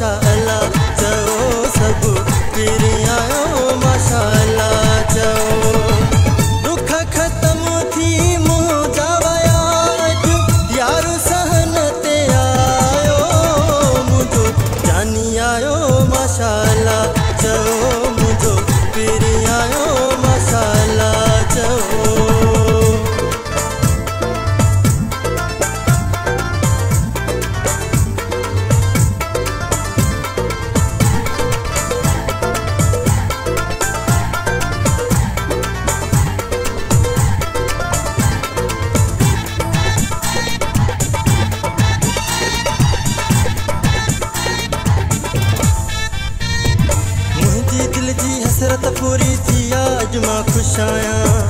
sa हसरत तो पूरी थी आज माँ खुश आया।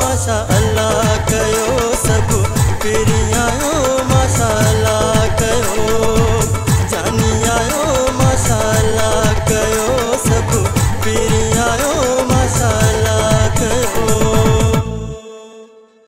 مصالحا ڪيو سگهون پري آهيو مصالحا